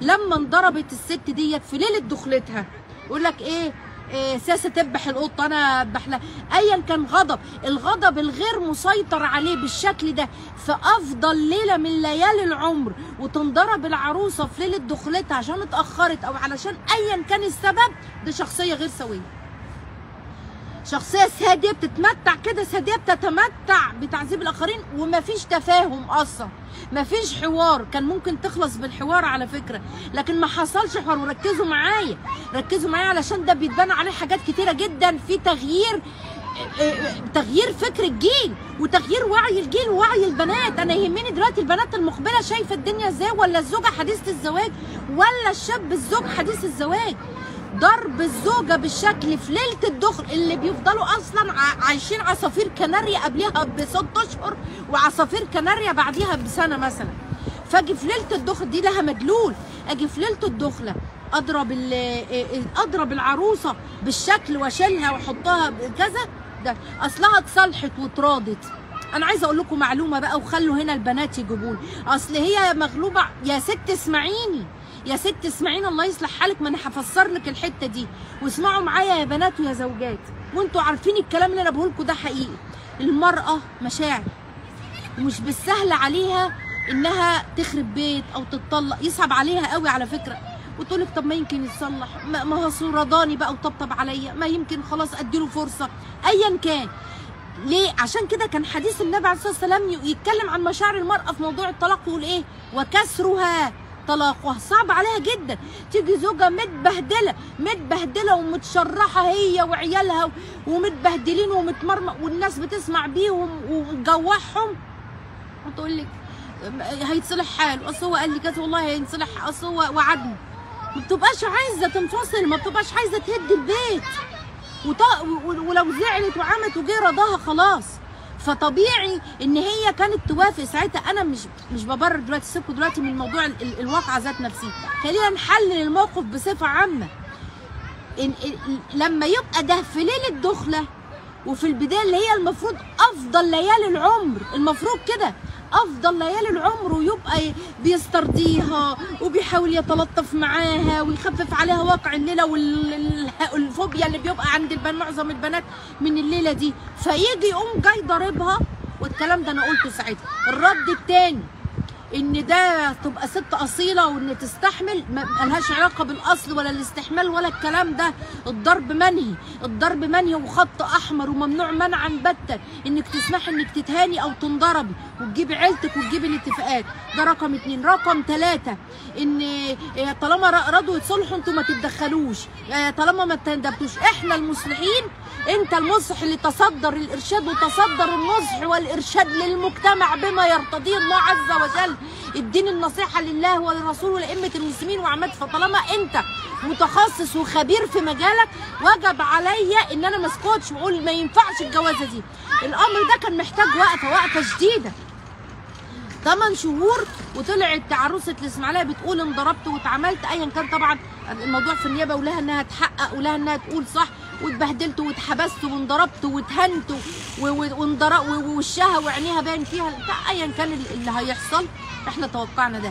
لما انضربت الست ديت في ليلة دخلتها يقول لك إيه؟ إيه ساسة تذبح القطه أنا أذبح لها. ايا كان غضب. الغضب الغير مسيطر عليه بالشكل ده. في أفضل ليلة من ليالي العمر وتنضرب العروسة في ليلة دخلتها عشان اتأخرت أو علشان ايا كان السبب دي شخصية غير سوية. شخصية سادية بتتمتع كده سادية بتتمتع بتعذيب الآخرين ومفيش تفاهم أصلا. مفيش حوار. كان ممكن تخلص بالحوار على فكرة لكن ما حصلش حوار. وركزوا معايا. ركزوا معايا علشان ده بيتبنى عليه حاجات كتيرة جدا. في تغيير تغيير فكر الجيل وتغيير وعي الجيل ووعي البنات. أنا يهمني دلوقتي البنات المقبلة شايفة الدنيا إزاي ولا الزوجة حديثة الزواج ولا الشاب الزوج حديث الزواج؟ ضرب الزوجة بالشكل في ليلة الدخل اللي بيفضلوا أصلا عايشين عصافير كناريا قبلها بست أشهر وعصافير كناريا بعديها بسنة مثلا. فأجي في ليلة الدخل دي لها مدلول. أجي في ليلة الدخله أضرب ال- أضرب العروسة بالشكل وأشيلها وأحطها كذا ده أصلها اتصالحت واتراضت. أنا عايزة أقول لكم معلومة بقى وخلوا هنا البنات يجيبوا أصل هي مغلوبة يا ست اسمعيني. يا ست اسمعيني الله يصلح حالك ما أنا هفسر لك الحتة دي. واسمعوا معايا يا بنات ويا زوجات. وانتوا عارفين الكلام اللي أنا بقوله لكم ده حقيقي. المرأة مشاعر ومش بالسهل عليها إنها تخرب بيت أو تتطلق. يصعب عليها قوي على فكرة. وتقول لك طب ما يمكن يتصلح. ما هو سرضاني بقى وطبطب عليا. ما يمكن خلاص أديله فرصة. ايا كان. ليه؟ عشان كده كان حديث النبي عليه الصلاة والسلام يتكلم عن مشاعر المرأة في موضوع الطلاق يقول إيه؟ وكسرها. طلاقها صعب عليها جدا. تيجي زوجة متبهدلة متبهدلة ومتشرحة هي وعيالها ومتبهدلين ومتمرمط والناس بتسمع بيهم ومجوعهم وتقول لك هيتصلح حاله. أصل هو قال لي كذا والله هينصلح. أصل هو وعدني ما بتبقاش عايزة تنفصل ما بتبقاش عايزة تهد البيت. ولو زعلت وعمت وجه رضاها خلاص. فطبيعي إن هي كانت توافق ساعتها. أنا مش مش ببرر دلوقتي سيبكم دلوقتي من موضوع ال... ال... الواقعه ذات نفسها خلينا نحلل الموقف بصفة عامة. إن... لما يبقى ده في ليلة دخلة وفي البداية اللي هي المفروض أفضل ليالي العمر المفروض كده أفضل ليالي العمر بيسترضيها وبيحاول يتلطف معاها ويخفف عليها واقع الليلة والفوبيا اللي بيبقى عند البنات معظم البنات من الليلة دي. فيجي يقوم جاي ضاربها والكلام ده أنا قلته ساعتها. الرد التاني إن ده تبقى ست أصيلة وإن تستحمل ما لهاش علاقة بالأصل ولا الاستحمال ولا الكلام ده. الضرب منهي الضرب منهي وخط أحمر وممنوع منعا باتا إنك تسمحي إنك تتهاني أو تنضربي. وتجيبي عيلتك وتجيبي الاتفاقات. ده رقم اتنين. رقم ثلاثة إن إيه، طالما رضوا يتصلحوا أنتوا ما تتدخلوش. آه، طالما ما تندبتوش. إحنا المصلحين أنت المصلح اللي تصدر الإرشاد وتصدر النصح والإرشاد للمجتمع بما يرتضيه الله عز وجل. الدين النصيحة لله ولرسوله ولائمه المسلمين وعامات فطالما أنت متخصص وخبير في مجالك وجب عليا إن أنا ما اسكتش وأقول ما ينفعش الجوازة دي. الأمر ده كان محتاج وقفة وقفة شديدة. 8 شهور وطلعت عروسه الاسماعيليه بتقول انضربت واتعملت ايا كان طبعا الموضوع في النيابة ولها إنها تحقق ولها إنها تقول صح واتبهدلت واتحبست وانضربت واتهنت ووشها وعينيها باين فيها ايا كان اللي هيحصل إحنا توقعنا ده.